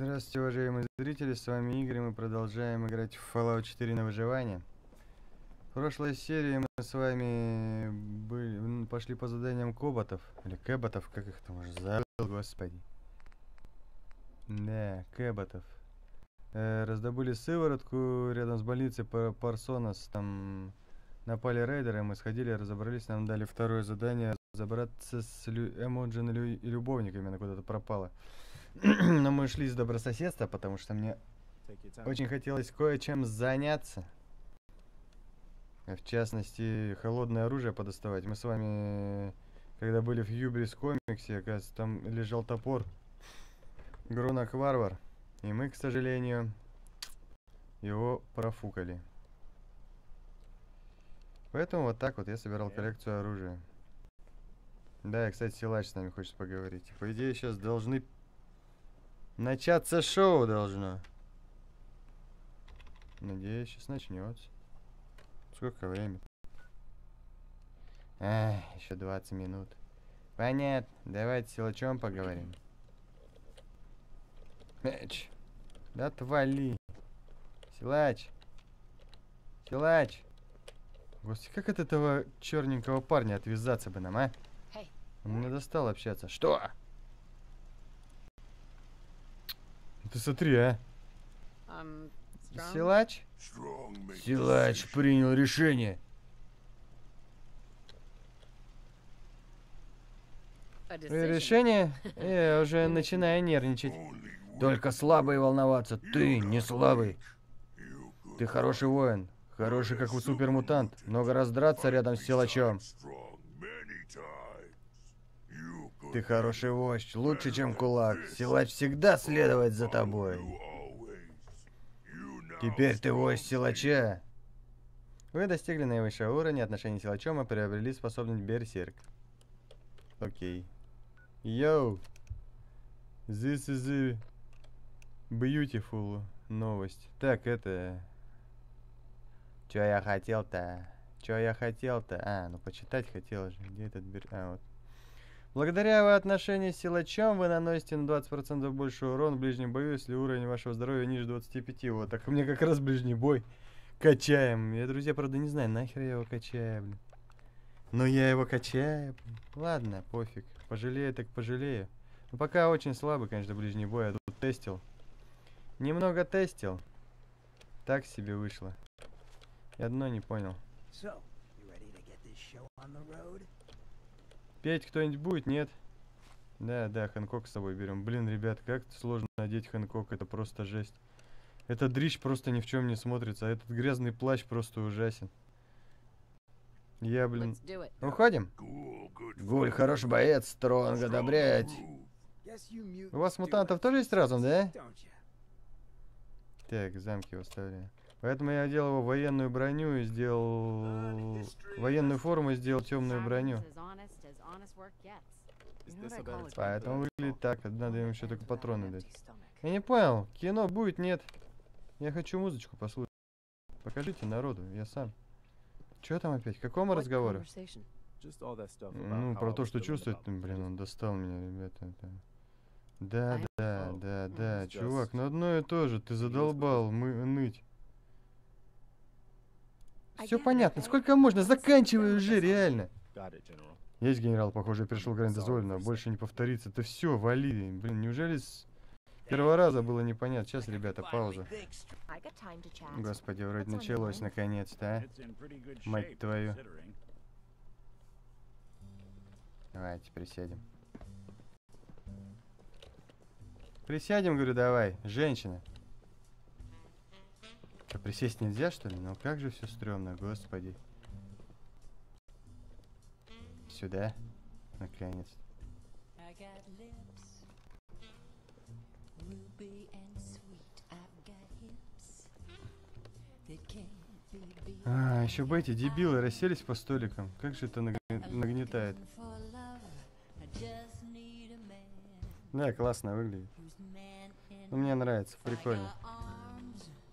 Здравствуйте, уважаемые зрители, с вами Игорь, и мы продолжаем играть в Fallout 4 на выживание. В прошлой серии мы с вами были, пошли по заданиям коботов, или кэботов, как их там уже зовут, господи. Да, кэботов. Э, раздобыли сыворотку рядом с больницей Парсонас, там напали рейдеры, мы сходили, разобрались, нам дали второе задание, разобраться с лю Эмоджин и любовниками, она куда-то пропала. Но мы шли с добрососедства, потому что мне очень хотелось кое-чем заняться. В частности, холодное оружие подоставать. Мы с вами, когда были в Юбрис комиксе, оказывается, там лежал топор Гронок Варвар. И мы, к сожалению, его профукали. Поэтому вот так вот я собирал коллекцию оружия. Да, и, кстати, силач с нами хочет поговорить. По идее, сейчас должны Начаться шоу должно. Надеюсь, сейчас начнется. Сколько времени? Эх, еще 20 минут. Понятно. Давайте силачом поговорим. Эч. Да отвали. Силач. Силач. Господи, как от этого черненького парня отвязаться бы нам, а? Он мне достал общаться. Что? Ты смотри, а. Силач? Силач принял решение. Решение? Я уже начинаю нервничать. Только слабый волноваться. Ты не слабый. Ты хороший воин. Хороший, как у супермутант. Много раз драться рядом с силачом. Ты хороший вождь, лучше, чем кулак. Силач всегда следует за тобой. Теперь ты вождь силача. Вы достигли наивысшего уровня отношений с силачом и приобрели способность берсерк. Окей. Йоу. This is a beautiful новость. Так, это... Чё я хотел-то? Чё я хотел-то? А, ну почитать хотел же. Где этот бер... А, вот. Благодаря отношению с силачом вы наносите на 20% больше урон в ближнем бою, если уровень вашего здоровья ниже 25. Вот, так у меня как раз ближний бой. Качаем. Я, друзья, правда, не знаю, нахер я его качаю, блин. Но я его качаю. Ладно, пофиг. Пожалею, так пожалею. Но пока очень слабый, конечно, ближний бой. Я тут тестил. Немного тестил. Так себе вышло. Я одно не понял. So, Петь кто-нибудь будет? Нет? Да, да, Хэнкок с собой берем. Блин, ребят, как сложно надеть Хэнкок, это просто жесть. Этот дрищ просто ни в чем не смотрится, а этот грязный плащ просто ужасен. Я, блин... Уходим? Гуль, хороший боец, Стронг одобрять. У вас мутантов тоже есть разум, да? Так, замки выставляю. Поэтому я одел его военную броню и сделал... Военную форму и сделал темную броню. Поэтому выглядит так. Надо ему еще только патроны дать. Я не понял. Кино будет? Нет. Я хочу музычку послушать. Покажите народу. Я сам. Что там опять? К какому разговору? Ну, про то, что чувствует. Блин, он достал меня, ребята. Да, да, да, да. Чувак, ну одно и то же. Ты задолбал мы ныть. Все понятно. Сколько можно? Заканчивай уже, реально. Есть генерал, похоже, перешел грань дозволенного. Больше не повторится. Это все, вали. Блин, неужели с первого раза было непонятно? Сейчас, ребята, пауза. Господи, вроде началось наконец-то, а? Мать твою. Давайте присядем. Присядем, говорю, давай. Женщина. А присесть нельзя, что ли? Ну как же все стрёмно, господи. Сюда. Наконец. А, еще бы эти дебилы расселись по столикам. Как же это нагнетает. Да, классно выглядит. Ну, мне нравится, прикольно.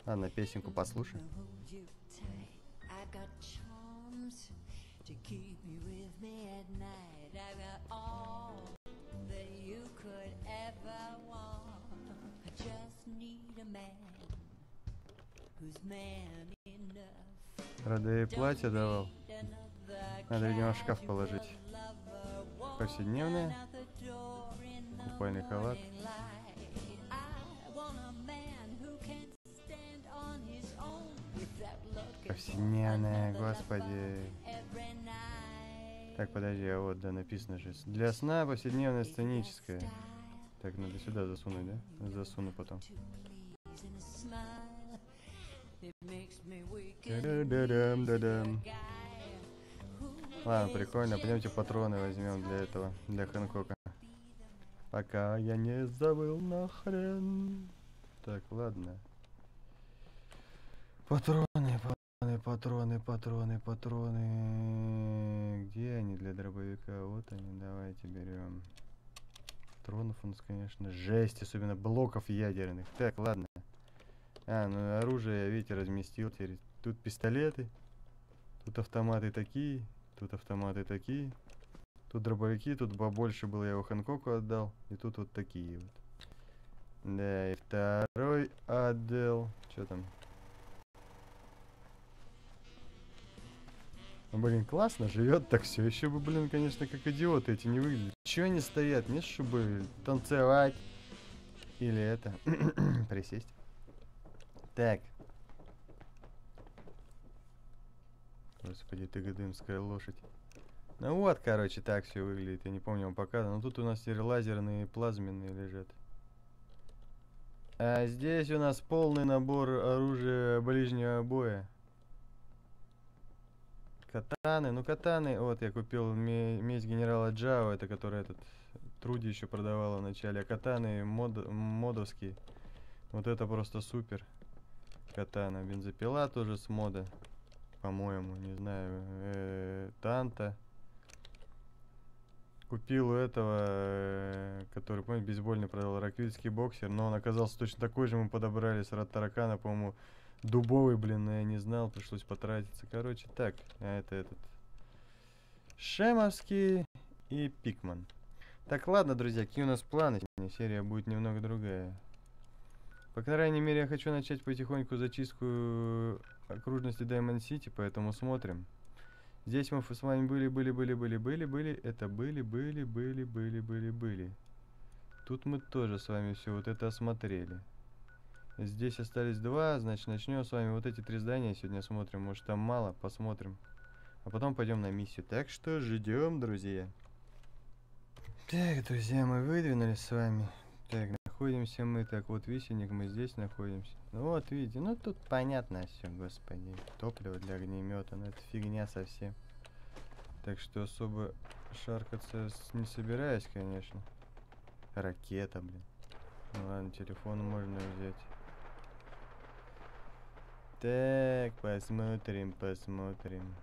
Ладно, песенку послушаем. Just Рада ей платье давал. Надо, видимо, в шкаф положить. Повседневное. Купальный халат. Повседневная, господи. Так, подожди, а вот, да, написано же. Для сна повседневная сценическая. Так, надо сюда засунуть, да? Засуну потом. Да-дам, да-дам. Ладно, прикольно. Пойдемте патроны возьмем для этого, для Хэнкока. Пока я не забыл нахрен. Так, ладно. Патроны, патроны, патроны, патроны, патроны. Где они для дробовика? Вот они, давайте берем. Патронов у нас, конечно, жесть, особенно блоков ядерных. Так, ладно. А, ну оружие, видите, разместил. Тут пистолеты, тут автоматы такие, тут автоматы такие. Тут дробовики, тут побольше было, я его Хэнкоку отдал. И тут вот такие вот. Да, и второй отдел. Что там? Блин, классно живет так все. Еще бы, блин, конечно, как идиоты эти не выглядят. Чего они стоят? Не чтобы танцевать. Или это. Присесть. Так. Господи, ты годымская лошадь. Ну вот, короче, так все выглядит. Я не помню, он показывал. Но тут у нас теперь лазерные плазменные лежат. А здесь у нас полный набор оружия ближнего боя. Катаны. Ну, катаны. Вот, я купил месть генерала Джао. Это который этот Труди еще продавала в начале. А катаны мод, модовские. Вот это просто супер катана. Бензопила тоже с мода. По-моему, не знаю. Э -э Танта. Купил у этого, э который, помните, бейсбольный продал, раквильский боксер, но он оказался точно такой же, мы подобрали с таракана, по-моему, дубовый, блин, я не знал, пришлось потратиться. Короче, так, а это этот, Шемовский и Пикман. Так, ладно, друзья, какие у нас планы? Серия будет немного другая. По крайней мере, я хочу начать потихоньку зачистку окружности Diamond City, поэтому смотрим. Здесь мы с вами были, были, были, были, были, были. Это были, были, были, были, были, были. Тут мы тоже с вами все вот это осмотрели. Здесь остались два, значит начнем с вами вот эти три здания сегодня смотрим. Может там мало, посмотрим. А потом пойдем на миссию. Так что ждем, друзья. Так, друзья, мы выдвинулись с вами. Так, находимся мы, так вот висенник, мы здесь находимся. Ну вот, видите, ну тут понятно все, господи. Топливо для огнемета, ну это фигня совсем. Так что особо шаркаться не собираюсь, конечно. Ракета, блин. Ну ладно, телефон можно взять. Так, посмотрим, посмотрим.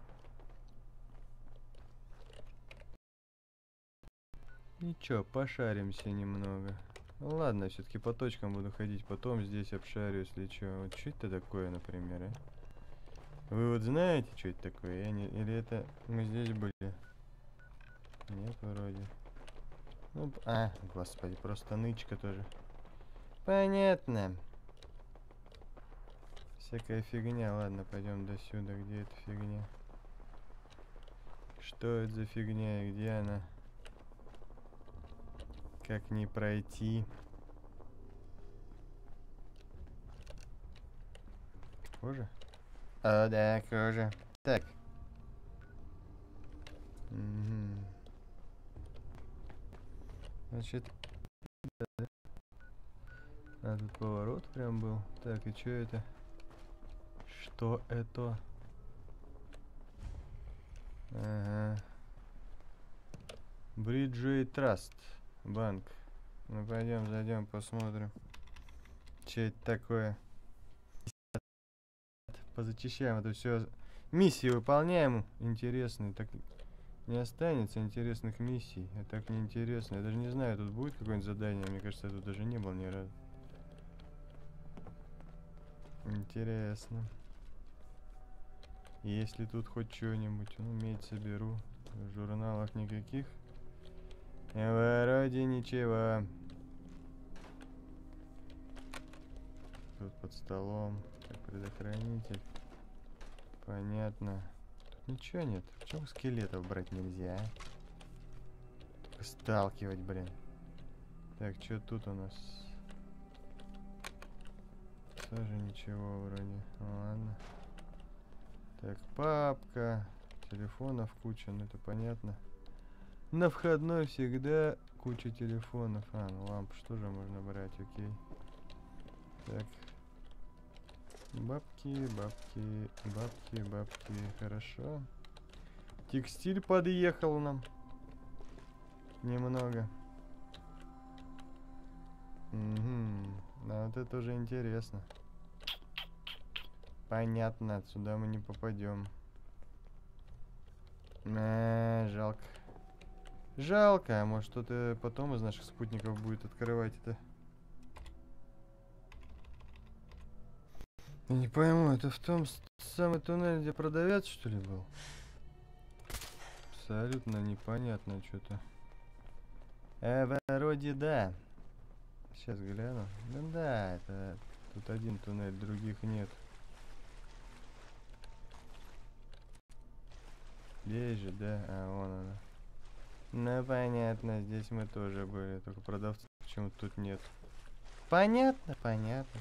Ничего, пошаримся немного. Ну ладно, все-таки по точкам буду ходить, потом здесь обшарю, если что. Вот что это такое, например, а? Вы вот знаете, что это такое? Я не... Или это мы здесь были? Нет, вроде. Ну, а, господи, просто нычка тоже. Понятно. Всякая фигня. Ладно, пойдем до сюда. Где эта фигня? Что это за фигня и где она? Как не пройти? Кожа? О, да, кожа. Так. Угу. Значит... А, тут поворот прям был. Так, и что это? Что это? Ага. Бриджей Траст. Банк. Ну пойдем, зайдем, посмотрим. Что это такое? Позачищаем это все. Миссии выполняем. Интересные. Так не останется интересных миссий. Это так неинтересно. Я даже не знаю, тут будет какое-нибудь задание. Мне кажется, я тут даже не был ни разу. Интересно. Если тут хоть что-нибудь, ну, медь соберу. В журналах никаких. Вроде ничего. тут под столом. Так, предохранитель. Понятно. Тут ничего нет. Почему скелетов брать нельзя, а? Только сталкивать, блин. Так, что тут у нас? Тоже ничего вроде. Ладно. Так, папка. Телефонов куча, ну это понятно. На входной всегда куча телефонов. А, ну лампу что же можно брать, окей. Так. Бабки, бабки, бабки, бабки. Хорошо. Текстиль подъехал нам. Немного. Угу. Да, вот это уже интересно. Понятно, отсюда мы не попадем. А, жалко. Жалко, а может кто-то потом из наших спутников будет открывать это. Не пойму, это в том самый туннель, где продавец, что ли, был? Абсолютно непонятно что-то. Э, вроде да. Сейчас гляну. Да да, это тут один туннель, других нет. Здесь же, да? А, вон она. Ну, понятно, здесь мы тоже были, только продавцов почему-то тут нет. Понятно, понятно.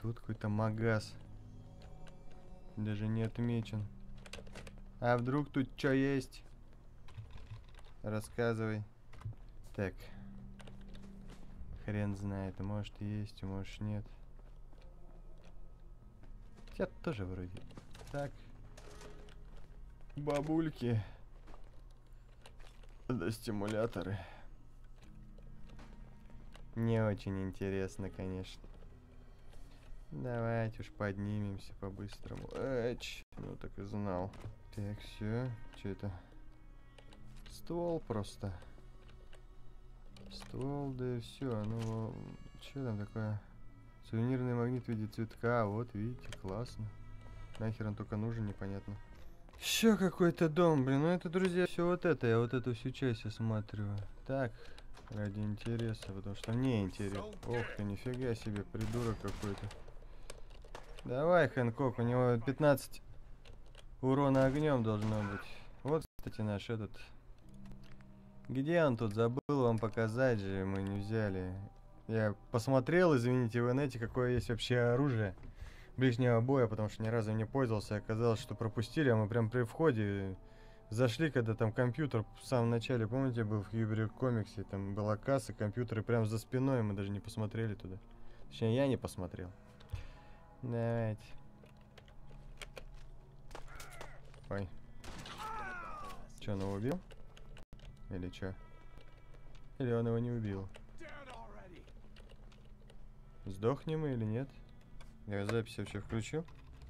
Тут какой-то магаз. Даже не отмечен. А вдруг тут что есть? Рассказывай. Так. Хрен знает, может есть, может нет. Хотя тоже вроде. Так. Бабульки. Да стимуляторы. Не очень интересно, конечно. Давайте уж поднимемся по-быстрому. Эч, ну так и знал. Так, все. Что это? Ствол просто. Ствол, да и все. Ну, что там такое? Сувенирный магнит в виде цветка. Вот, видите, классно. Нахер он только нужен, непонятно. Еще какой-то дом, блин. Ну это, друзья, все вот это. Я вот эту всю часть осматриваю. Так, ради интереса, потому что мне интересно. Ох ты, нифига себе, придурок какой-то. Давай, Хэнкок, у него 15 урона огнем должно быть. Вот, кстати, наш этот где он тут? Забыл вам показать же, мы не взяли. Я посмотрел, извините, в инете, какое есть вообще оружие ближнего боя, потому что ни разу не пользовался. Оказалось, что пропустили, а мы прям при входе зашли, когда там компьютер в самом начале, помните, был в Юбере комиксе, там была касса, компьютеры прям за спиной, мы даже не посмотрели туда. Точнее, я не посмотрел. Давайте. Ой. Че, он его убил? Или что? Или он его не убил? Сдохнем мы или нет? Я запись вообще включу.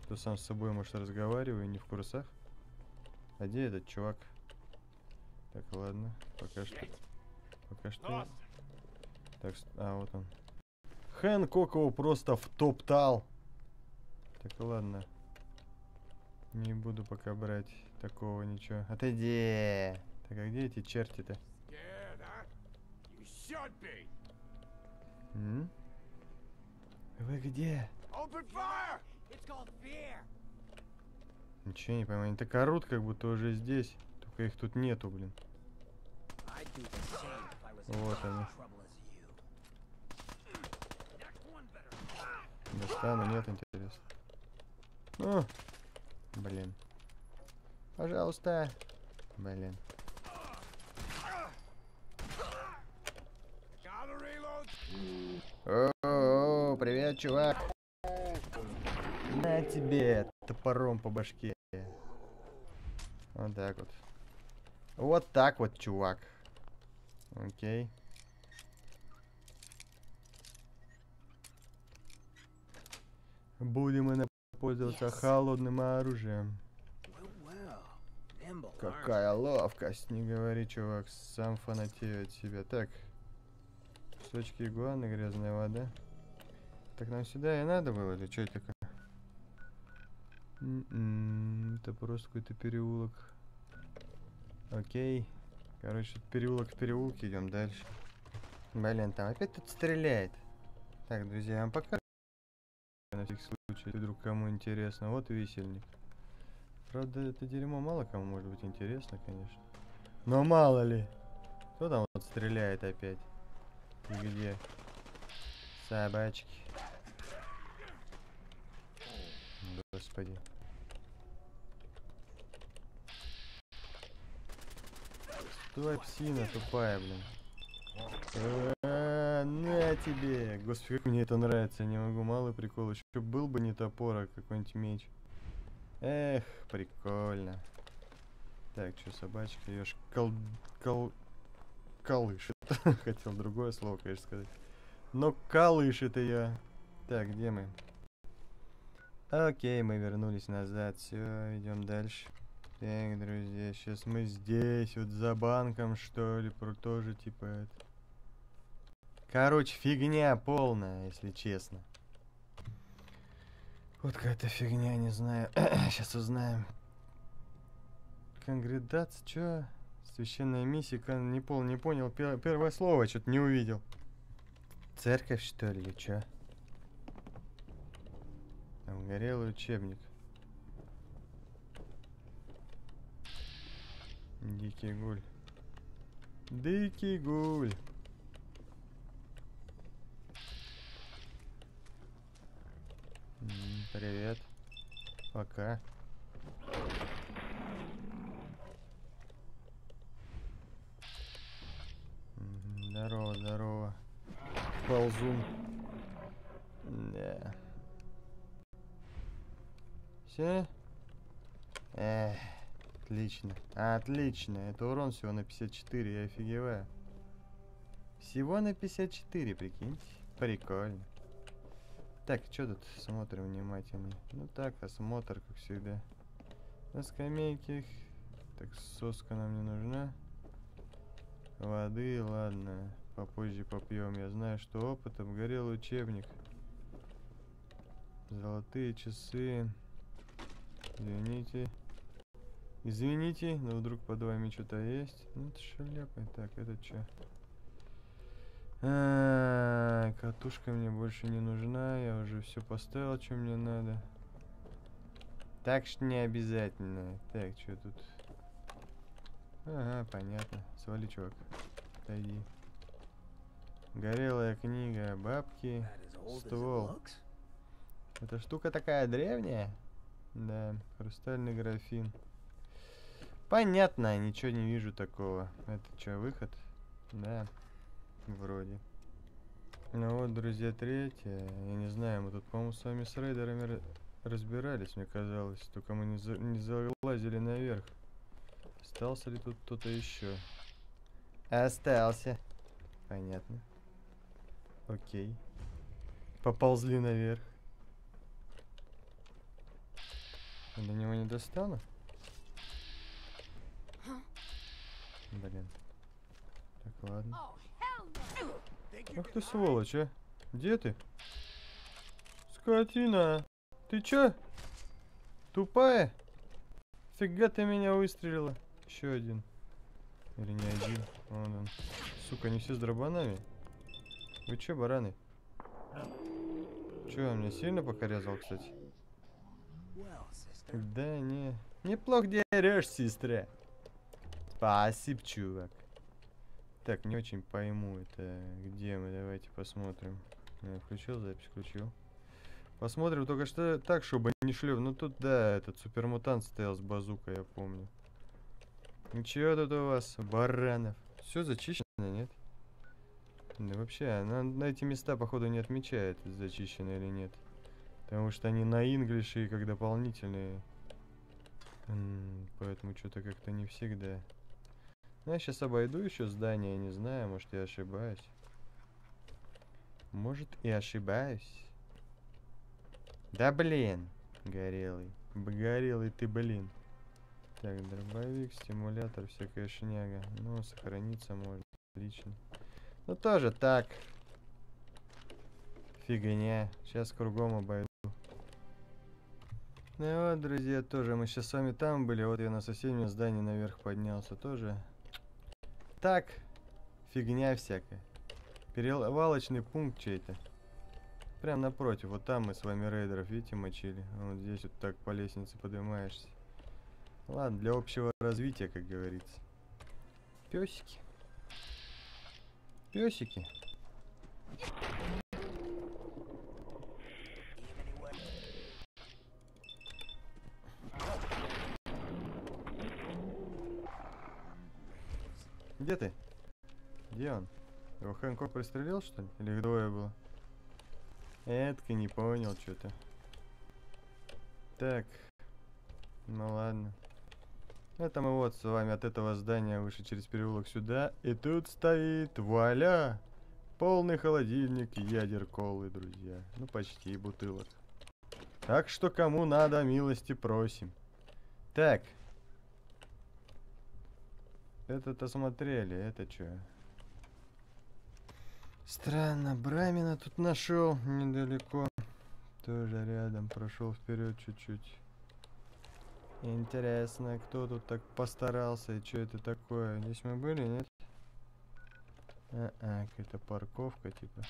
То сам с собой, может, разговариваю, не в курсах. А где этот чувак? Так, ладно. Пока что... Пока что... Так, а, вот он. Хэнкок его просто втоптал. Так, ладно. Не буду пока брать такого ничего. Отойди! Так, а где эти черти-то? Вы где? Ничего не пойму, они так орут, как будто уже здесь. Только их тут нету, блин. Вот они. Достану, нет, интересно. О, блин. Пожалуйста. Блин. О, -о, -о привет, чувак. На тебе топором по башке. Вот так вот. Вот так вот, чувак. Окей. Будем мы пользоваться холодным оружием. Какая ловкость, не говори, чувак, сам фанатею от себя. Так, Кусочки игуаны, грязная вода. Так нам сюда и надо было, или что это такое? М-м, это просто какой-то переулок. Окей. Короче, переулок в переулке, идем дальше. Блин, там опять тут стреляет. Так, друзья, я вам покажу. на всякий случай, если вдруг кому интересно. Вот висельник. Правда, это дерьмо мало кому может быть интересно, конечно. Но мало ли. Кто там вот стреляет опять? И где? Собачки. Господи. Стой, псина тупая, блин. А, на тебе! Господи, как мне это нравится, я не могу, малый прикол. Еще был бы не топор, а какой-нибудь меч. Эх, прикольно. Так, что, собачка, ее ж кол... кол... колышет. Хотел другое слово, конечно, сказать. Но колышет ее. Так, где мы? Окей, мы вернулись назад. Все, идем дальше. Так, друзья, сейчас мы здесь, вот за банком, что ли, про тоже типа это. Короче, фигня полная, если честно. Вот какая-то фигня, не знаю. Сейчас узнаем. Конгрегац, чё? Священная миссия, кон... не пол, не понял. Пер первое слово что-то не увидел. Церковь, что ли, или чё? Горелый учебник. Дикий гуль. Дикий гуль. Привет. Пока. Здорово, здорово. Ползун. Да. Все? Эх, отлично. Отлично. Это урон всего на 54, я офигеваю. Всего на 54, прикиньте. Прикольно. Так, что тут смотрим внимательнее? Ну так, осмотр, как всегда. На скамейке. Так, соска нам не нужна. Воды, ладно. Попозже попьем. Я знаю, что опыт обгорел учебник. Золотые часы. Извините. Извините, но вдруг под вами что-то есть. Ну, это шляпа. Так, это что? А, катушка мне больше не нужна. Я уже все поставил, что мне надо. Так что не обязательно. Так, что тут? Ага, понятно. Свали, чувак. Отойди. Горелая книга, бабки, ствол. Эта штука такая древняя? Да, хрустальный графин. Понятно, ничего не вижу такого. Это что, выход? Да, вроде. Ну вот, друзья, третья. Я не знаю, мы тут, по-моему, с вами с рейдерами ра- разбирались, мне казалось. Только мы не, за- не залазили наверх. Остался ли тут кто-то еще? Остался. Понятно. Окей. Поползли наверх. Я До него не достану? Блин. Так, ладно. Ах ты сволочь, а? Где ты? Скотина! Ты чё? Тупая? Фига ты меня выстрелила. Еще один. Или не один. Вон он. Сука, они все с дробанами. Вы чё, бараны? Чё, он меня сильно покорязал, кстати? Да не. Неплохо дерешь, сестра. Спасибо, чувак. Так, не очень пойму это. Где мы? Давайте посмотрим. Я включил запись, включил. Посмотрим только что так, чтобы не шлев. Ну тут, да, этот супермутант стоял с базукой, я помню. Ничего тут у вас, баранов. Все зачищено, нет? Да вообще, на, на эти места, походу, не отмечает, зачищено или нет. Потому что они на инглише и как дополнительные. Поэтому что-то как-то не всегда. Ну, я сейчас обойду еще здание, не знаю, может я ошибаюсь. Может и ошибаюсь. Да блин, горелый. Горелый ты, блин. Так, дробовик, стимулятор, всякая шняга. Ну, сохраниться можно. Отлично. Ну, тоже так. Фигня. Сейчас кругом обойду. Ну вот, друзья, тоже мы сейчас с вами там были. Вот я на соседнем здании наверх поднялся тоже. Так, фигня всякая. Перевалочный пункт чей-то. Прям напротив, вот там мы с вами рейдеров, видите, мочили. Вот здесь вот так по лестнице поднимаешься. Ладно, для общего развития, как говорится. Песики. Песики. Где ты? Где он? Его Хэнкок пристрелил, что ли? Или их двое было? Эдка не понял что-то. Так. Ну ладно. Это мы вот с вами от этого здания вышли через переулок сюда. И тут стоит, вуаля, полный холодильник ядер колы, друзья. Ну, почти бутылок. Так что кому надо, милости просим. Так. Это-то смотрели, это что? Странно, Брамина тут нашел недалеко. Тоже рядом, прошел вперед чуть-чуть. Интересно, кто тут так постарался и что это такое? Здесь мы были, нет? А, -а какая-то парковка типа.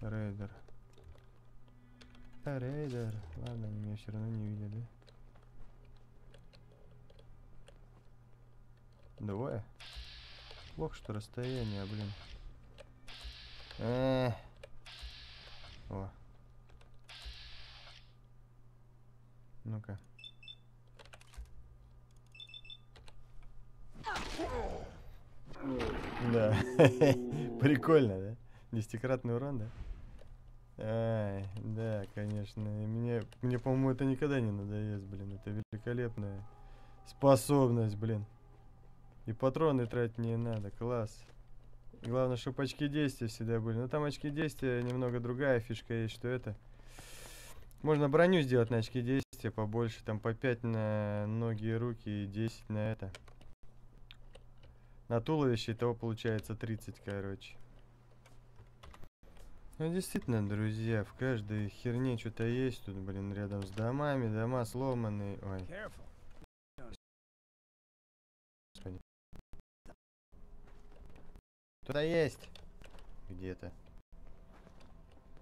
Рейдер. А, рейдер. Ладно, они меня все равно не видят, да? Двое? Плохо, что расстояние, блин. Э О. Ну-ка. Да. Прикольно, да? Десятикратный урон, да? Ай, да, конечно. мне, мне по-моему, это никогда не надоест, блин. Это великолепная способность, блин. И патроны тратить не надо, класс. Главное, чтобы очки действия всегда были. Но там очки действия немного другая фишка есть, что это... Можно броню сделать на очки действия побольше, там по 5 на ноги и руки и 10 на это. На туловище того получается 30, короче. Ну, действительно, друзья, в каждой херне что-то есть тут, блин, рядом с домами, дома сломанные. Ой. Кто-то есть. Где-то.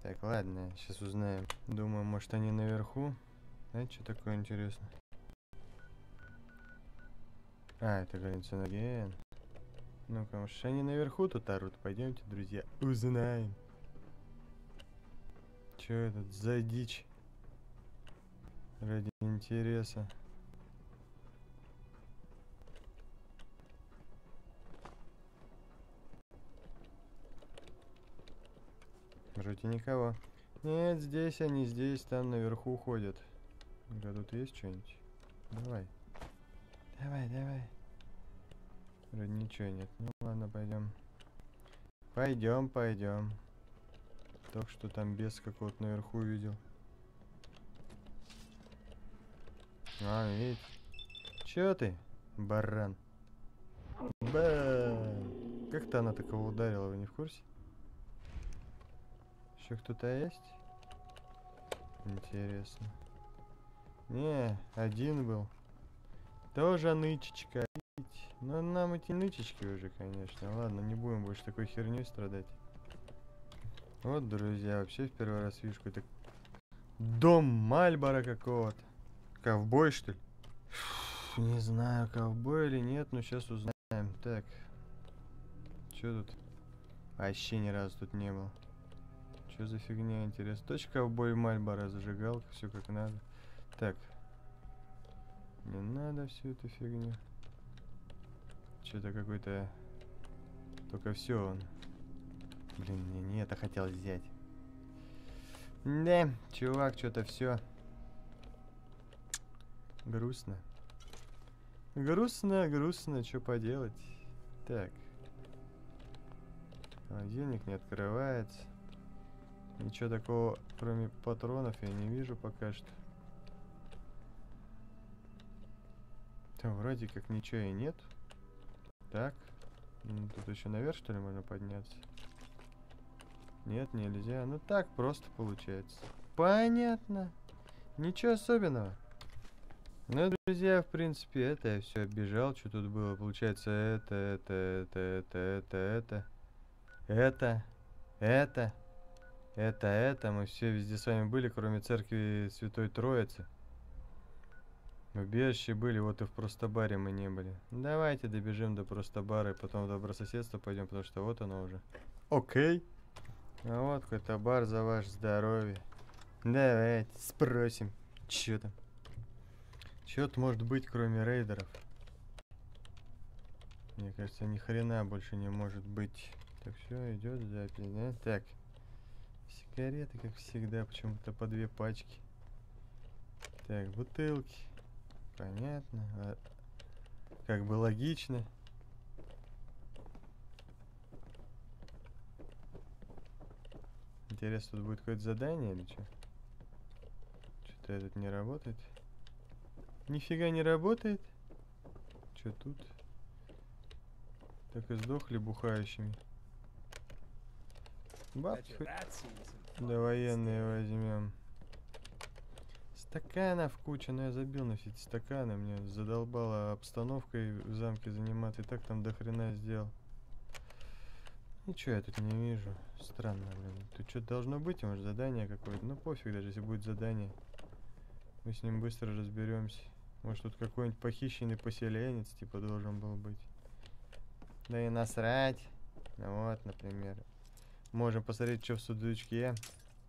Так, ладно, сейчас узнаем. Думаю, может они наверху. Знаете, что такое интересно? А, это галлюциноген. Ну-ка, может они наверху тут орут? Пойдемте, друзья, узнаем. Че этот за дичь? Ради интереса. Вроде никого. Нет, здесь они, здесь, там наверху ходят. Да тут есть что-нибудь? Давай. Давай, давай. Вроде ничего нет. Ну ладно, пойдем. Пойдем, пойдем. Только что там без какого-то наверху видел. А, видите? Чё ты, баран? Ба! Как-то она такого ударила, вы не в курсе? Еще кто-то есть? Интересно. Не, один был. Тоже нычечка. Но нам эти нычечки уже, конечно. Ладно, не будем больше такой херней страдать. Вот, друзья, вообще в первый раз вижу какой-то дом Мальбора какого-то. Ковбой, что ли? Не знаю, ковбой или нет, но сейчас узнаем. Так. Что тут? Вообще ни разу тут не был. Что за фигня, интересно? Точка в бой Мальбора, зажигалка, все как надо. Так. Не надо всю эту фигню. Что-то какой-то... Только все он. Блин, мне не это хотел взять. Да, чувак, что-то все. Грустно. Грустно, грустно, что поделать. Так. Холодильник не открывается. Ничего такого, кроме патронов, я не вижу пока что. Там вроде как ничего и нет. Так. Ну, тут еще наверх, что ли, можно подняться? Нет, нельзя. Ну так просто получается. Понятно. Ничего особенного. Ну, друзья, в принципе, это я все оббежал. Что тут было? Получается, это, это, это, это, это, это. Это. Это. Это, это, мы все везде с вами были, кроме церкви Святой Троицы. Убежище были, вот и в простобаре мы не были. Давайте добежим до простобара и потом в добрососедство пойдем, потому что вот оно уже. Окей. А вот какой-то бар за ваше здоровье. Давайте спросим, чё там. Чё тут может быть, кроме рейдеров? Мне кажется, ни хрена больше не может быть. Так, все, идет запись, да? Так. Сигареты, как всегда, почему-то по две пачки. Так, бутылки. Понятно. А, как бы логично. Интересно, тут будет какое-то задание или что? Что-то этот не работает. Нифига не работает. Что тут? Так и сдохли бухающими. Бабки да военные возьмем. Стаканов куча, но я забил на все эти стаканы. Мне задолбала обстановкой в замке заниматься. И так там до хрена сделал. Ничего я тут не вижу. Странно, блин. Тут что-то должно быть, может задание какое-то. Ну пофиг, даже если будет задание. Мы с ним быстро разберемся. Может тут какой-нибудь похищенный поселенец, типа, должен был быть. Да и насрать. Ну вот, например. Можем посмотреть, что в сундучке,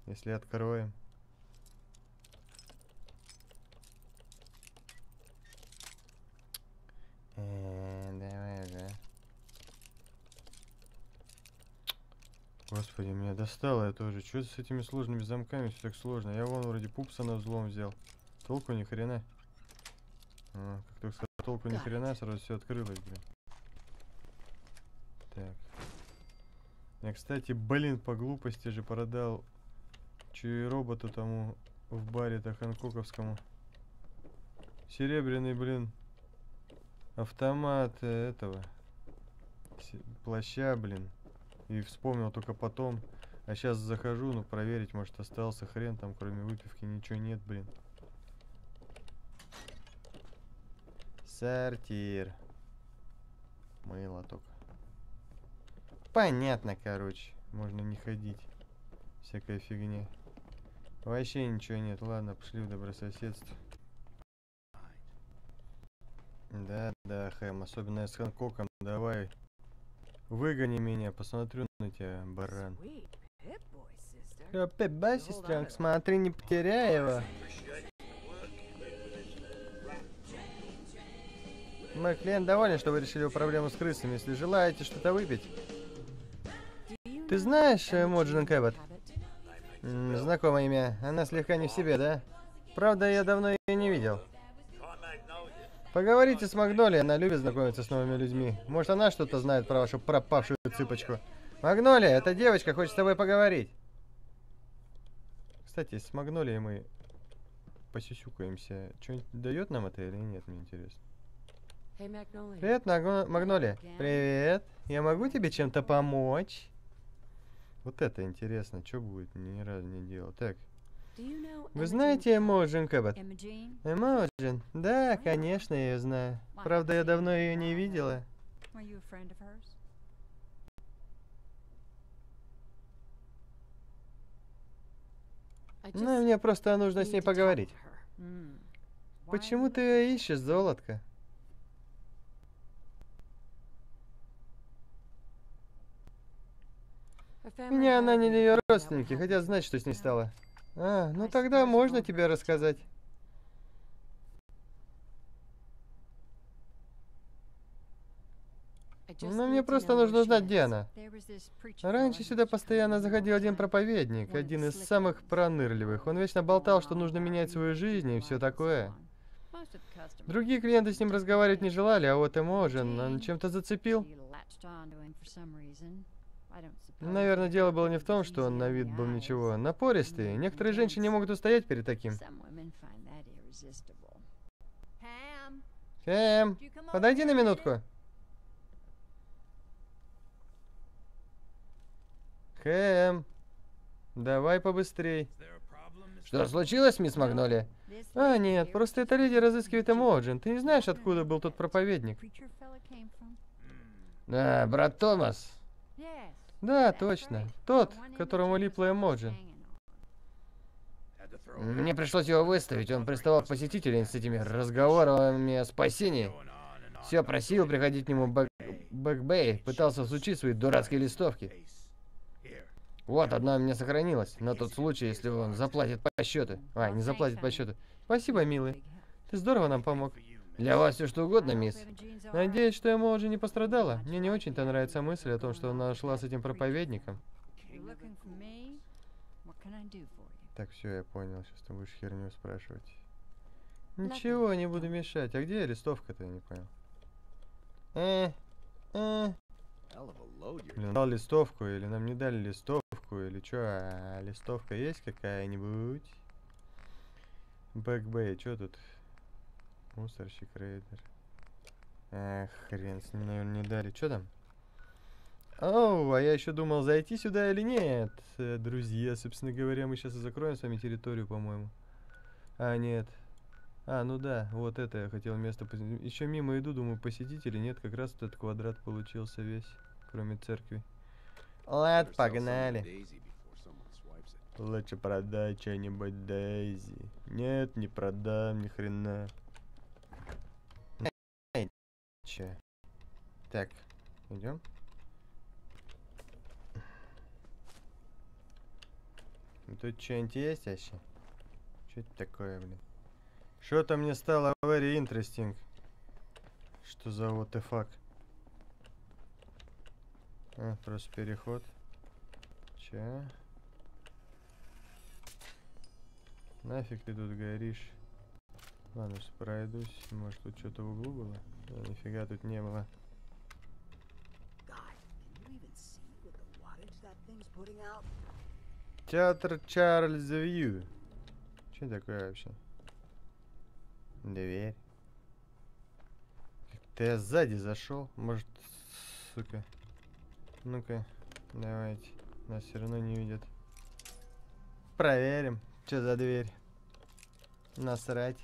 если откроем. Э, давай. Господи, меня достало это уже. Что с этими сложными замками все так сложно? Я вон вроде пупсона взлом взял. Толку ни хрена. А, как только сказал, толку ни хрена, сразу все открылось, блин. Так. Я, кстати, блин, по глупости же продал роботу тому в баре-то ханкоковскому. Серебряный, блин, автомат этого плаща, блин. И вспомнил только потом. А сейчас захожу, ну, проверить, может, остался хрен, там, кроме выпивки, ничего нет, блин. Сортир. Мыло только. Понятно, короче. Можно не ходить. Всякая фигня. Вообще ничего нет. Ладно, пошли в добрососедство. Да, да, Хэм. Особенно я с Хэнкоком. Давай. Выгони меня. Посмотрю на тебя, баран. Пепбай, сестренка, смотри, не потеряй его. Мой клиент доволен, что вы решили проблему с крысами. Если желаете что-то выпить. Ты знаешь э, Моджин Кэббот? Знакомое имя. Она слегка не в себе, да? Правда, я давно ее не видел. Поговорите с Магнолией, она любит знакомиться с новыми людьми. Может, она что-то знает про вашу пропавшую цыпочку. Магнолия, эта девочка хочет с тобой поговорить. Кстати, с Магнолией мы посюсюкаемся. Что-нибудь дает нам это или нет, мне интересно. Привет, Магнолия. Привет. Я могу тебе чем-то помочь? Вот это интересно, что будет, ни разу не делал. Так. Вы знаете Эмоджин Кэббот? Эмоджин? Да, конечно, я ее знаю. Правда, я давно ее не видела. Ну, мне просто нужно с ней поговорить. Почему ты ее ищешь, золотко? Меня она не ее родственники, хотят знать, что с ней стало. А, ну тогда можно тебе рассказать. Но мне просто нужно знать, где она. Раньше сюда постоянно заходил один проповедник, один из самых пронырливых. Он вечно болтал, что нужно менять свою жизнь и все такое. Другие клиенты с ним разговаривать не желали, а вот Эмоджин, он чем-то зацепил. Наверное, дело было не в том, что он на вид был ничего. Напористый. Некоторые женщины не могут устоять перед таким. Хэм, подойди на минутку. Хэм, давай побыстрей. Что случилось, мисс Магнолия? А, нет, просто эта леди разыскивает Эмоджин. Ты не знаешь, откуда был тот проповедник? Да, брат Томас. Да, точно. Тот, которому липло эмоджи. Мне пришлось его выставить, он приставал к посетителям с этими разговорами о спасении. Все просил приходить к нему Бэк... Бэкбэй, пытался сучить свои дурацкие листовки. Вот, одна у меня сохранилась, на тот случай, если он заплатит по счету. А, не заплатит по счету. Спасибо, милый. Ты здорово нам помог. Для вас все что угодно, мисс. Надеюсь, что ему уже не пострадала. Мне не очень-то нравится мысль о том, что она шла с этим проповедником. Так, все, я понял. Сейчас ты будешь херню спрашивать. Ничего, не буду мешать. А где листовка-то, я не понял. Э, э. Блин, дал листовку, или нам не дали листовку, или что? А, листовка есть какая-нибудь? Бэкбэй, что тут? Мусорщик, рейдер. Эх, хрен с ним, наверное, не дали. Что там? Оу, а я еще думал, зайти сюда или нет. Э, друзья, собственно говоря, мы сейчас и закроем с вами территорию, по-моему. А, нет. А, ну да, вот это я хотел место. Еще мимо иду, думаю, посетить или нет. Как раз этот квадрат получился весь, кроме церкви. Ладно, погнали. Лучше продай что-нибудь Дейзи. Нет, не продам, ни хрена. Че? Так, идем. Тут что-нибудь есть вообще? Что это такое, блин? Что-то мне стало very interesting. Что за what the fuck? А, просто переход. Че? Нафиг ты тут горишь? Ладно, пройдусь. Может тут что-то в углу было? Да, нифига тут не было. Театр Чарльз Вью. Что такое вообще? Дверь. Как-то я сзади зашел. Может, сука. Ну-ка, давайте. Нас все равно не видят. Проверим, что за дверь. Насрать.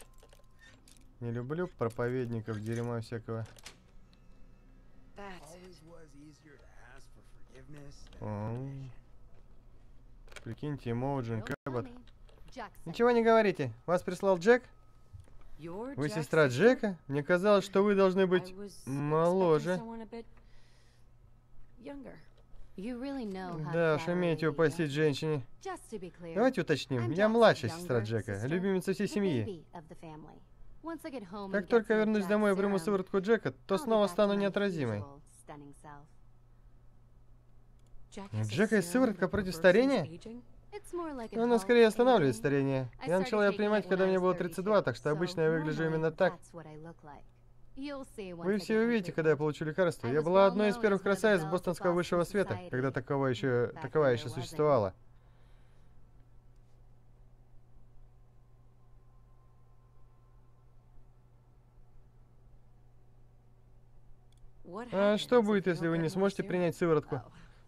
Не люблю проповедников дерьма всякого. О. Прикиньте, Эмоджин, Кэббот. Ничего не говорите. Вас прислал Джек? Вы сестра Джека? Мне казалось, что вы должны быть моложе. Да уж, умеете упастить женщине. Давайте уточним. Я младшая сестра Джека, любимица всей семьи. Как только вернусь домой и приму сыворотку Джека, то снова стану неотразимой. Джека есть сыворотка против старения? Но она скорее останавливает старение. Я начала ее принимать, когда мне было 32, так что обычно я выгляжу именно так. Вы все увидите, когда я получу лекарство. Я была одной из первых красавиц бостонского высшего света, когда такого еще, таковая еще существовала. А что будет, если вы не сможете принять сыворотку?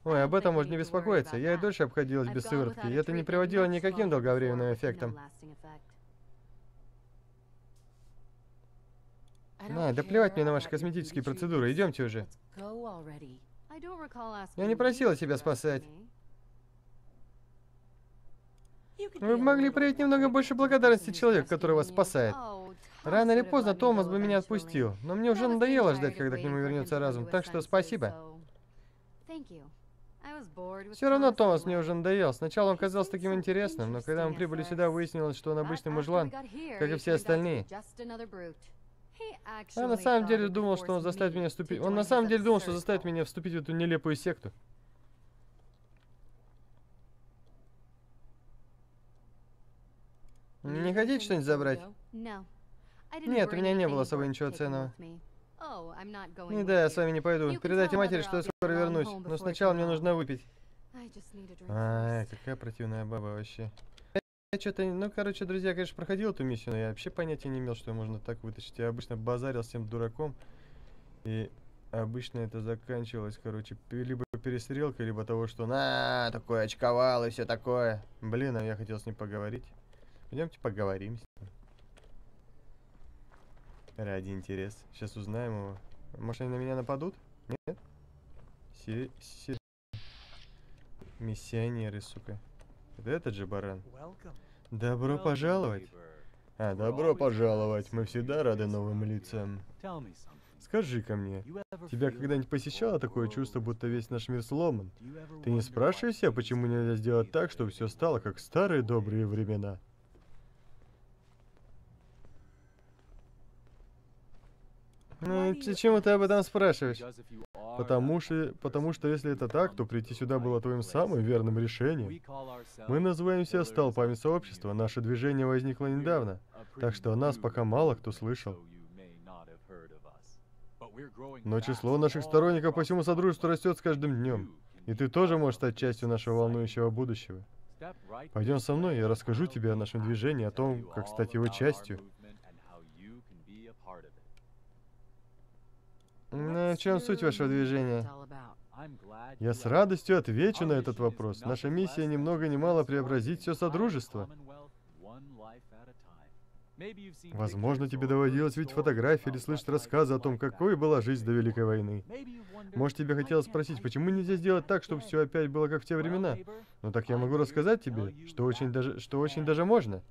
Ой, об этом можно не беспокоиться. Я и дольше обходилась без сыворотки, и это не приводило никаким долговременным эффектом. На, да плевать мне на ваши косметические процедуры, идемте уже. Я не просила себя спасать. Вы могли проявить немного больше благодарности человеку, который вас спасает. Рано или поздно Томас бы меня отпустил, но мне уже надоело ждать, когда к нему вернется разум, так что спасибо. Все равно Томас мне уже надоел. Сначала он казался таким интересным, но когда мы прибыли сюда, выяснилось, что он обычный мужлан, как и все остальные. Я на самом деле думал, что он заставит меня вступить... Он на самом деле думал, что заставит меня вступить в эту нелепую секту. Не хотите что-нибудь забрать? Нет, у меня не было с собой ничего ценного. Не, да, я с вами не пойду. Передайте матери, что я скоро вернусь. Но сначала мне нужно выпить. Ай, какая противная баба вообще. Я что-то, ну, короче, друзья, конечно, проходил эту миссию, но я вообще понятия не имел, что можно так вытащить. Я обычно базарил с тем дураком. И обычно это заканчивалось, короче, либо перестрелкой, либо того, что на такой очковал и все такое. Блин, а я хотел с ним поговорить. Пойдемте поговорим с ним. Ради интерес. Сейчас узнаем его. Может, они на меня нападут? Нет? Си... Си... Миссионеры, сука. Это этот же баран. Добро пожаловать. А, добро пожаловать. Мы всегда рады новым лицам. Скажи ко мне, тебя когда-нибудь посещало такое чувство, будто весь наш мир сломан? Ты не спрашивай себя, почему нельзя сделать так, чтобы все стало как be? старые добрые времена? Ну, почему ты об этом спрашиваешь? Потому что, потому что если это так, то прийти сюда было твоим самым верным решением. Мы называем себя pillars столпами сообщества. Наше движение возникло недавно. так что о нас пока мало кто слышал. Но число наших сторонников по всему Содружеству растет с каждым днем. И ты тоже можешь стать частью нашего волнующего будущего. Пойдем со мной, я расскажу тебе о нашем движении, о том, как стать его частью. Ну, в чем суть вашего движения? Я с радостью отвечу на этот вопрос. Наша миссия ни много ни мало преобразить все Содружество. Возможно, тебе доводилось видеть фотографии или слышать рассказы о том, какой была жизнь до. Великой войны. Может, тебе хотелось спросить, почему нельзя сделать так, чтобы все опять было как в те времена? neighbor, Ну так я могу рассказать тебе, что очень даже, что очень даже можно.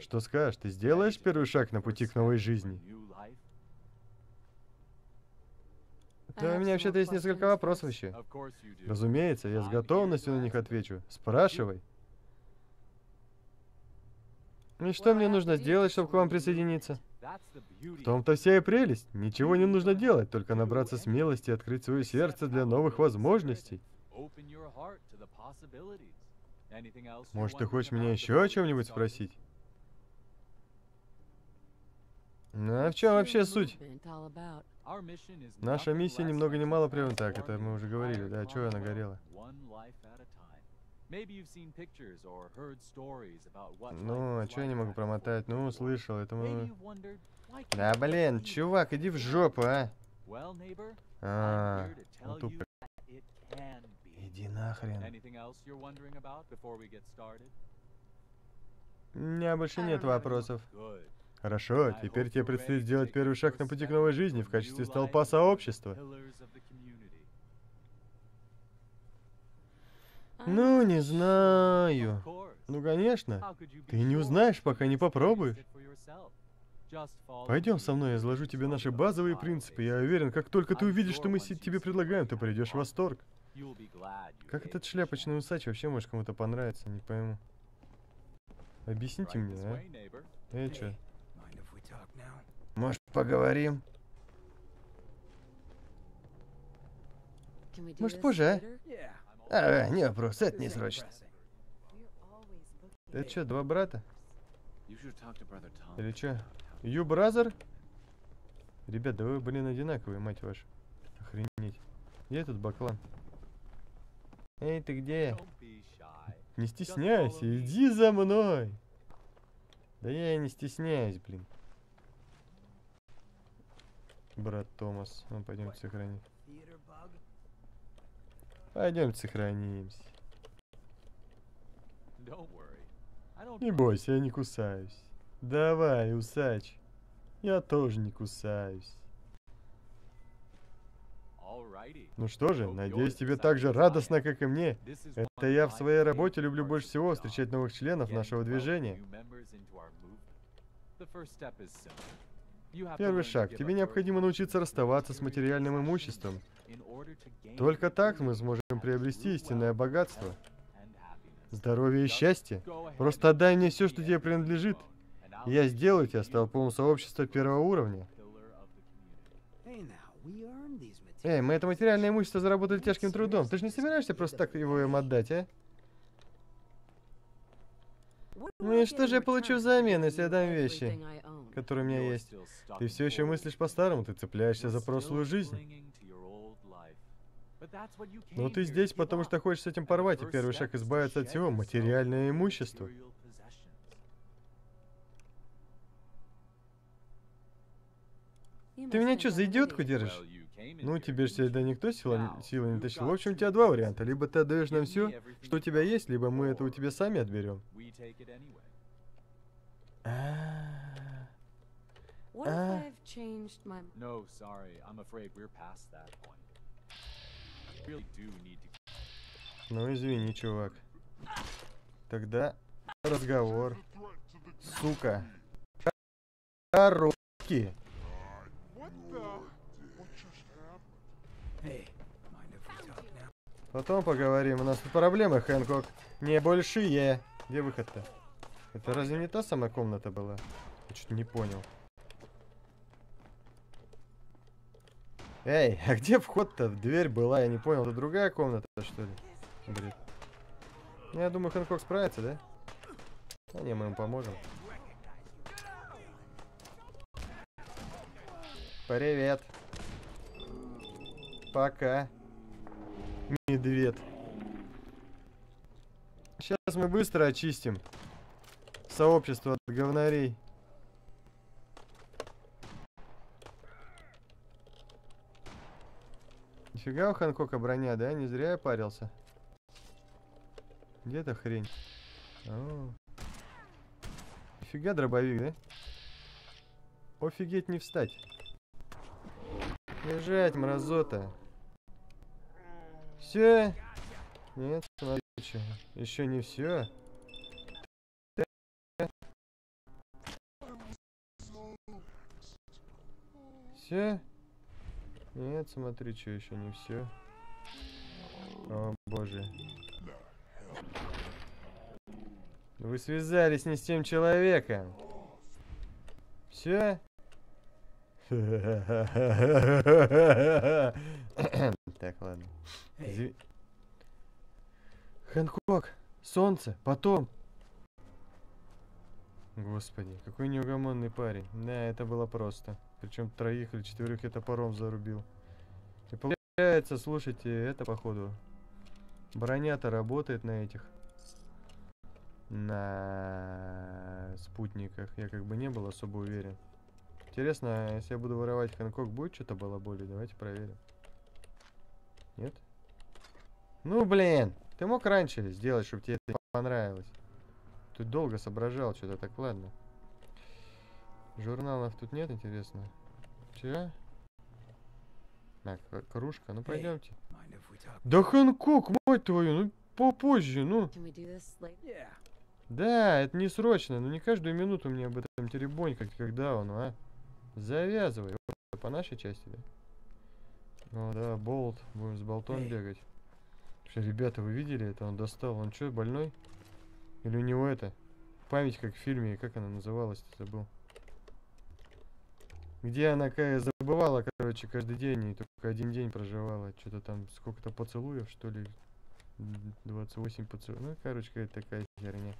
Что скажешь, ты сделаешь первый шаг на пути к новой жизни? Да, у меня вообще-то есть несколько вопросов еще. Разумеется, я с готовностью на них отвечу. Спрашивай. И что мне нужно сделать, чтобы к вам присоединиться? В том-то вся и прелесть. Ничего не нужно делать, только набраться смелости и открыть свое сердце для новых возможностей. Может, ты хочешь меня еще о чем-нибудь спросить? Ну, а в чем вообще суть? Наша миссия ни много ни мало прям так, это мы уже говорили, да, чего она горела? Ну, а что я не могу промотать? Ну, слышал, это мы... Да, блин, чувак, иди в жопу, а. А, ну тупо. Иди нахрен. У меня больше нет вопросов. Хорошо, теперь тебе предстоит сделать первый шаг на пути к новой жизни в качестве столпа сообщества. Ну, не знаю. Ну, конечно. Ты не узнаешь, пока не попробуешь. Пойдем со мной, я изложу тебе наши базовые принципы. Я уверен, как только ты увидишь, что мы тебе предлагаем, ты придешь в восторг. Как этот шляпочный усач вообще может кому-то понравиться, не пойму. Объясните мне, а? Эй, чё? Mind if we talk now? Может, поговорим? Может, позже, а? А, не вопрос, это не срочно. Это что, два брата? Или что? You brother? Ребят, да вы, блин, одинаковые, мать вашу. Охренеть. Где этот баклан? Эй, ты где? Не стесняйся, иди за мной. Да я и не стесняюсь, блин. Брат Томас. Ну, пойдемте сохраним. Пойдемте сохранимся. Не бойся, я не кусаюсь. Давай, усач. Я тоже не кусаюсь. Ну что же, надеюсь, тебе так же радостно, как и мне. Это я в своей работе люблю больше всего встречать новых членов нашего движения. Первый шаг. Тебе необходимо научиться расставаться с материальным имуществом. Только так мы сможем приобрести истинное богатство, здоровье и счастье. Просто отдай мне все, что тебе принадлежит. Я сделаю тебя столпом сообщества первого уровня. Эй, мы это материальное имущество заработали тяжким трудом. Ты же не собираешься просто так его им отдать, а? Ну и что же я получу взамен, если я дам вещи, которые у меня есть? Ты все еще мыслишь по-старому, ты цепляешься за прошлую жизнь. Но ты здесь, потому что хочешь с этим порвать, и первый шаг избавиться от всего, материальное имущество. Ты меня что, за идиотку держишь? Ну, тебе же сюда никто сила, силой не тащил. В общем, у тебя два варианта. Либо ты отдаешь нам все, что у тебя есть, либо мы это у тебя сами отберем. it anyway. А, What if I've changed my No, sorry. I'm afraid we're past that point. We really do need to Ну извини, чувак. Тогда разговор. Сука. Коробки. Потом поговорим. У нас тут проблемы, Хэнкок. Не большие. Где выход-то? Это разве не та самая комната была? Я что-то не понял. Эй, а где вход-то? Дверь была, я не понял. Это другая комната, что ли? Бред. Ну, Я думаю, Хэнкок справится, да? А не, мы ему поможем. Привет. Пока. Медведь. Сейчас мы быстро очистим сообщество от говнарей. Нифига у Ханкока броня, да? Не зря я парился. Где эта хрень? О. Нифига дробовик, да? Офигеть не встать. Лежать, мразота. Все? Нет, смотри, еще не все. Все? Нет, смотри, что еще не все. О боже. Вы связались не с тем человеком. Все? Так, ладно. Изви- Хэнкок, солнце, потом. Господи, какой неугомонный парень. Да, это было просто. Причем троих или четверых я топором зарубил. И получается, слушайте, это походу. Броня-то работает на этих. На спутниках. Я как бы не был особо уверен. Интересно, а если я буду воровать Хэнкок, будет что-то балаболи? Давайте проверим. Нет? Ну, блин! Ты мог раньше сделать, чтобы тебе это понравилось. Тут долго соображал, что-то так, ладно. Журналов тут нет, интересно. Че? Так, кружка, ну пойдемте. Да Хэнкок, мать твою, ну попозже, ну. Да, это не срочно, но не каждую минуту мне об этом теребонь, как когда он, а. Завязывай. По нашей части, да? О, да, болт. Будем с болтом Эй. бегать. Что, ребята, вы видели это? Он достал. Он что, больной? Или у него это? Память, как в фильме, как она называлась, забыл. Где она ка- забывала, короче, каждый день, и только один день проживала. Что-то там, сколько-то поцелуев, что ли? М, 28 поцелуев. Ну, короче, какая-то такая херня.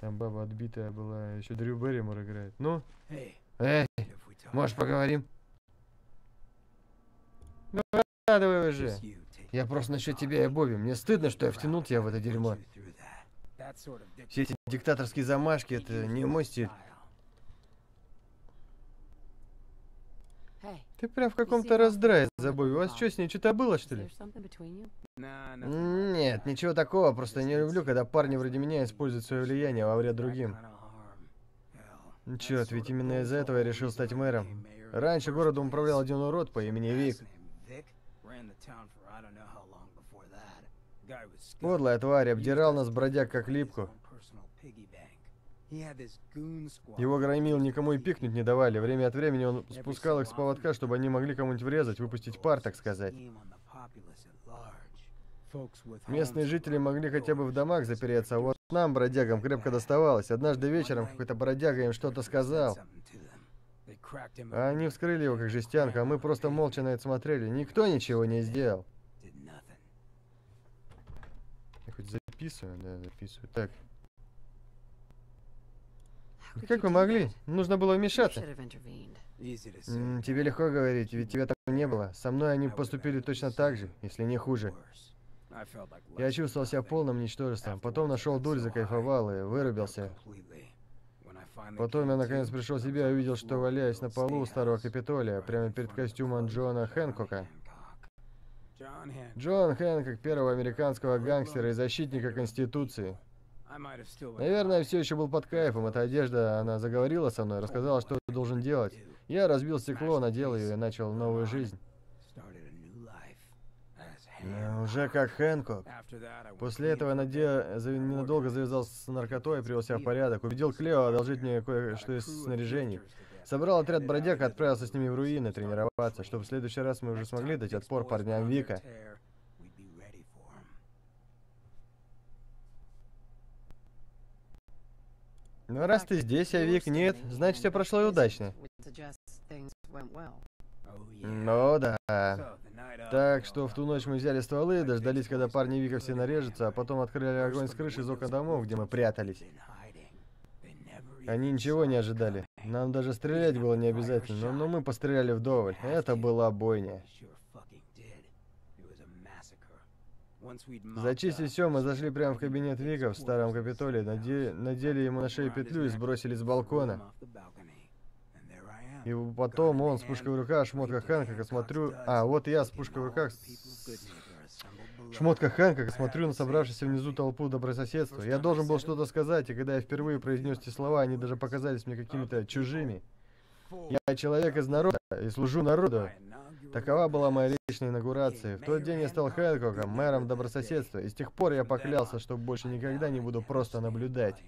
Там баба отбитая была. Еще Дрю Берримор играет. Ну, Эй, talk? может поговорим? уже. Just you take Я просто насчет тебя и Бобби. Мне стыдно, что я втянул тебя в это дерьмо. Все эти диктаторские замашки, это не мой стиль. Ты прям в каком-то раздрае забой. У вас что, с ней что-то было, что ли? Нет, ничего такого. Просто не люблю, когда парни вроде меня используют свое влияние во вред другим. Черт, ведь именно из-за этого я решил стать мэром. Раньше городом управлял один урод по имени Вик. Подлая тварь, обдирал нас бродяг как липку. Его громил, никому и пикнуть не давали. Время от времени он спускал их с поводка, чтобы они могли кому-нибудь врезать, выпустить пар, так сказать. Местные жители могли хотя бы в домах запереться, а вот нам, бродягам, крепко доставалось. Однажды вечером какой-то бродяга им что-то сказал. А они вскрыли его как жестянку, а мы просто молча на это смотрели. Никто ничего не сделал. Я хоть записываю? Да, записываю. Так, как вы могли? Нужно было вмешаться. М, тебе легко говорить, ведь тебя там не было. Со мной они поступили точно так же, если не хуже. Я чувствовал себя полным ничтожеством. Потом нашел дурь, закайфовал и вырубился. Потом я наконец пришел в себя и увидел, что валяюсь на полу у старого Капитолия, прямо перед костюмом Джона Хэнкока. Джон Хэнкок, первого американского гангстера и защитника Конституции. Наверное, все еще был под кайфом. Эта одежда, она заговорила со мной, рассказала, что я должен делать. Я разбил стекло, надел ее и начал новую жизнь. Уже как Хэнкок. После этого я наде- ненадолго завязал с наркотой, привел себя в порядок. Убедил Клео одолжить мне кое-что из снаряжений. Собрал отряд бродяг и отправился с ними в руины тренироваться, чтобы в следующий раз мы уже смогли дать отпор парням Вика. Ну раз ты здесь, а Вик нет, значит все прошло и удачно. Ну да. Так что в ту ночь мы взяли стволы, дождались, когда парни Вика все нарежутся, а потом открыли огонь с крыши из окон домов, где мы прятались. Они ничего не ожидали. Нам даже стрелять было не обязательно, но, но мы постреляли вдоволь. Это была бойня. Зачистив все, мы зашли прямо в кабинет Вика в старом Капитолии, наде- надели ему на шею петлю и сбросили с балкона. И потом он с пушкой в руках, шмотка Хэнкока, смотрю... А, вот я с пушкой в руках, с- шмотка Хэнкока, смотрю на собравшуюся внизу толпу добрососедства. Я должен был что-то сказать, и когда я впервые произнес эти слова, они даже показались мне какими-то чужими. Я человек из народа и служу народу. Такова была моя личная инаугурация. В тот день я стал Хэнкоком, мэром добрососедства, и с тех пор я поклялся, что больше никогда не буду просто наблюдать.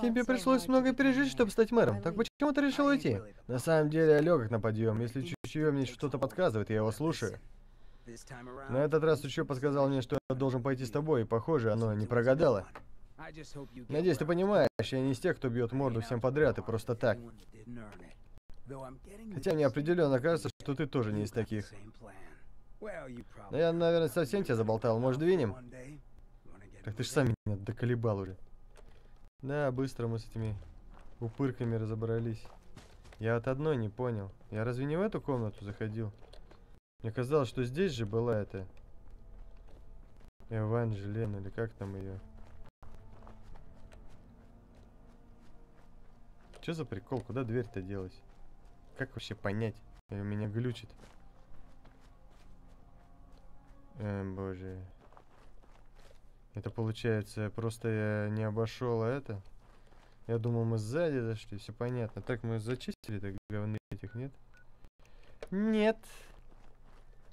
Тебе пришлось много пережить, чтобы стать мэром. Так почему ты решил уйти? На самом деле я легок на подъем. Если чутье мне что-то подсказывает, я его слушаю. На этот раз чутье подсказал мне, что я должен пойти с тобой, и похоже, оно не прогадало. Надеюсь, ты понимаешь, я не из тех, кто бьет морду всем подряд и просто так. Хотя мне определенно кажется, что ты тоже не из таких. Но я, наверное, совсем тебя заболтал. Может, двинем? Так ты ж сам меня доколебал уже. Да, быстро мы с этими упырками разобрались. Я от одной не понял. Я разве не в эту комнату заходил? Мне казалось, что здесь же была эта... Эванжелена, или как там ее? Что за прикол? Куда дверь-то делась? Как вообще понять? Или меня глючит? Эм, боже. Это получается, просто я не обошел это? Я думал, мы сзади зашли, все понятно. Так мы зачистили так говны этих, нет? Нет.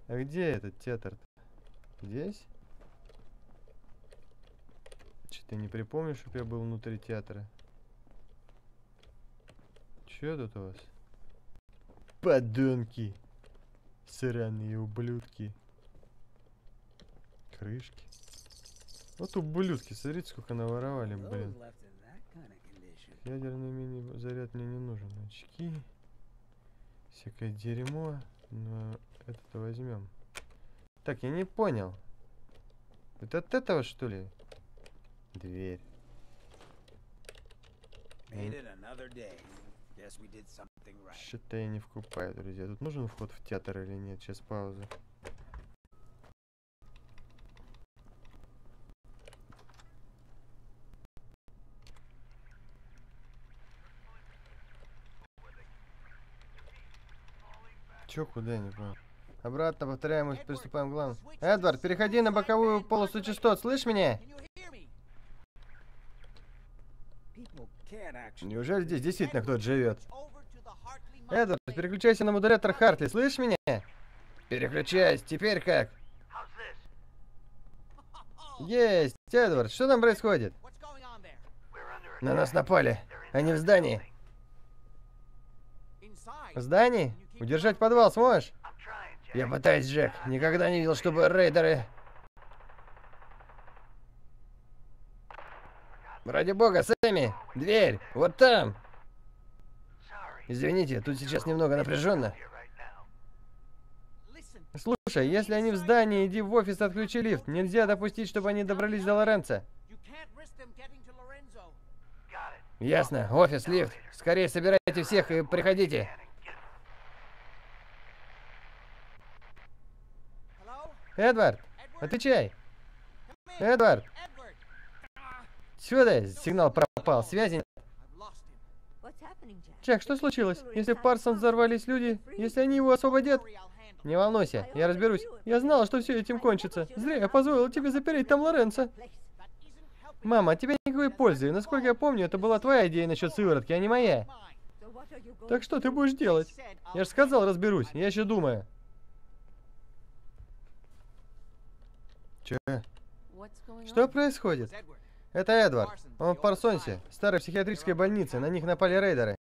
А где этот театр? -то? Здесь? Что-то не припомню, чтобы я был внутри театра. Чё тут у вас? Подонки! Сраные ублюдки. Крышки. Вот ублюдки, смотрите, сколько наворовали, блин. Ядерный мини-заряд мне не нужен. Очки. Всякое дерьмо. Но это-то возьмем. Так, я не понял. Это от этого, что ли? Дверь. Что-то я не вкупаю, друзья. Тут нужен вход в театр или нет? Сейчас пауза. Чё, куда, не понял. Обратно повторяем и приступаем к главному. Эдвард, переходи на боковую полосу частот, слышь меня? Неужели здесь действительно кто-то живет? Эдвард, переключайся на модулятор Хартли, слышь меня? Переключаюсь, теперь как? Есть, Эдвард, что там происходит? На нас напали. Они в здании. В здании? Удержать подвал сможешь? Я пытаюсь, Джек. Никогда не видел, чтобы рейдеры... Ради бога, Сэмми! Дверь! Вот там! Извините, тут сейчас немного напряженно. Слушай, если они в здании, иди в офис, отключи лифт. Нельзя допустить, чтобы они добрались до Лоренца. Ясно. Офис, лифт. Скорее собирайте всех и приходите. Эдвард, отвечай. Эдвард. Сюда, сигнал пропал, связи нет. Джек, что случилось? Если Парсон взорвались люди, если они его освободят... Не волнуйся, я разберусь. Я знала, что все этим кончится. Зря я позволил тебе запереть там Лоренца. Мама, от тебя никакой пользы. Насколько я помню, это была твоя идея насчет сыворотки, а не моя. Так что ты будешь делать? Я же сказал, разберусь. Я еще думаю. Че? Что происходит? Это Эдвард. Он в Парсонсе, старой психиатрической больнице. На них напали рейдеры.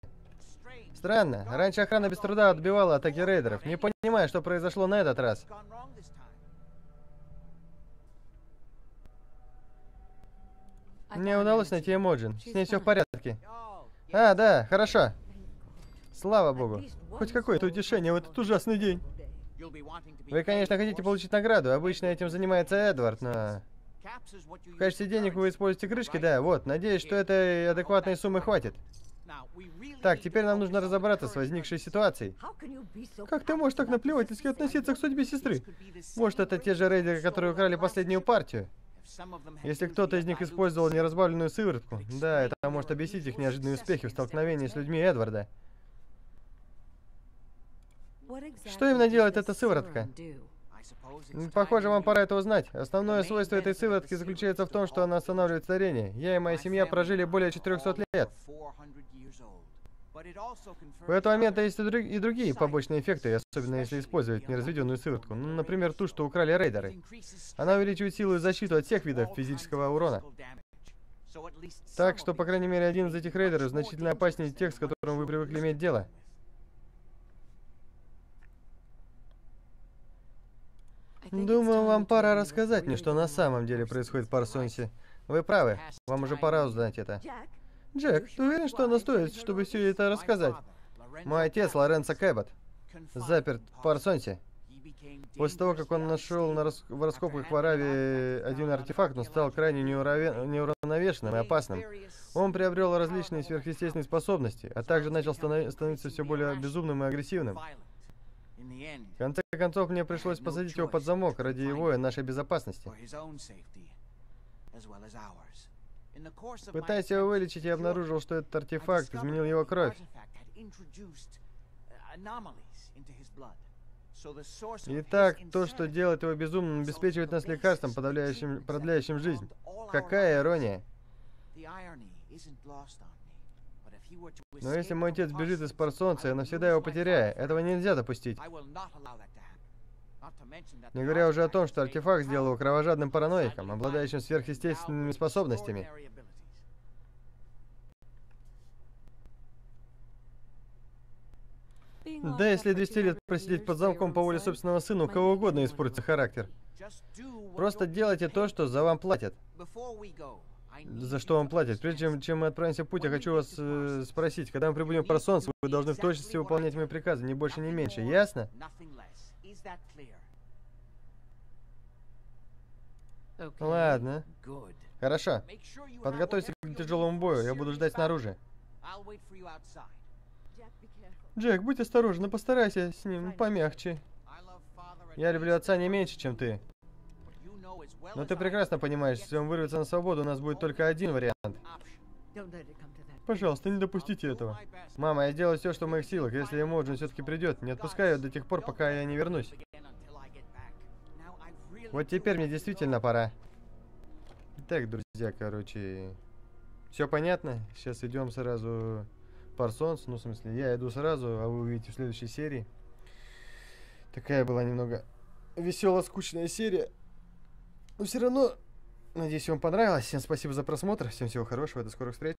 Странно. Раньше охрана без труда отбивала атаки рейдеров. Не понимаю, что произошло на этот раз. Мне удалось найти Эмоджин. С ней все в порядке. А, да, хорошо. Слава богу. Хоть какое-то утешение в этот ужасный день. Вы, конечно, хотите получить награду. Обычно этим занимается Эдвард, но... В качестве денег вы используете крышки, да, вот. Надеюсь, что этой адекватной суммы хватит. Так, теперь нам нужно разобраться с возникшей ситуацией. Как ты можешь так наплевательски относиться к судьбе сестры? Может, это те же рейдеры, которые украли последнюю партию? Если кто-то из них использовал неразбавленную сыворотку, да, это может объяснить их неожиданные успехи в столкновении с людьми Эдварда. Что именно делает эта сыворотка? М, Похоже, вам пора это узнать. Основное свойство этой сыворотки заключается в том, что она останавливает старение. Я и моя семья прожили более 400 лет. У этого момента есть и другие побочные эффекты, особенно если использовать неразведенную сыворотку. Ну, например, ту, что украли рейдеры. Она увеличивает силу и защиту от всех видов физического урона. Так что, по крайней мере, один из этих рейдеров значительно опаснее тех, с которым вы привыкли иметь дело. Думаю, вам пора рассказать мне, что на самом деле происходит в Парсонсе. Вы правы, вам уже пора узнать это. Джек, ты уверен, что оно стоит, чтобы все это рассказать? Мой отец, Лоренцо Кэббот, заперт в Парсонсе. После того, как он нашел на рас- в раскопках в Аравии один артефакт, он стал крайне неураве- неуравновешенным и опасным. Он приобрел различные сверхъестественные способности, а также начал станов- становиться все более безумным и агрессивным. В конце концов, мне пришлось посадить его под замок ради его и нашей безопасности. Пытаясь его вылечить, я обнаружил, что этот артефакт изменил его кровь. Итак, то, что делает его безумным, обеспечивает нас лекарством, подавляющим, продляющим жизнь. Какая ирония. Но если мой отец бежит из Парсонца, я навсегда его потеряю. Этого нельзя допустить. Не говоря уже о том, что артефакт сделал его кровожадным параноиком, обладающим сверхъестественными способностями. Да, если 200 лет просидеть под замком по воле собственного сына, у кого угодно испортится характер. Просто делайте то, что за вам платят. За что вам платят? Прежде чем, чем мы отправимся в путь, я хочу вас э, спросить. Когда мы прибудем в Парсонс, вы должны в точности выполнять мои приказы, ни больше, ни меньше. Ясно? Ладно. Хорошо. Подготовься к тяжелому бою. Я буду ждать снаружи. Джек, будь осторожен, но постарайся с ним помягче. Я люблю отца не меньше, чем ты. Но ты прекрасно понимаешь, если он вырвется на свободу, у нас будет только один вариант. Пожалуйста, не допустите этого. Мама, я сделаю все, что в моих силах. Если Эмоджин все-таки придет, не отпускаю до тех пор, пока я не вернусь. Вот теперь мне действительно пора. Итак, друзья, короче, все понятно. Сейчас идем сразу Парсонс. Ну, в смысле, я иду сразу, а вы увидите в следующей серии. Такая была немного веселая, скучная серия. Но все равно, надеюсь, вам понравилось. Всем спасибо за просмотр. Всем всего хорошего. До скорых встреч.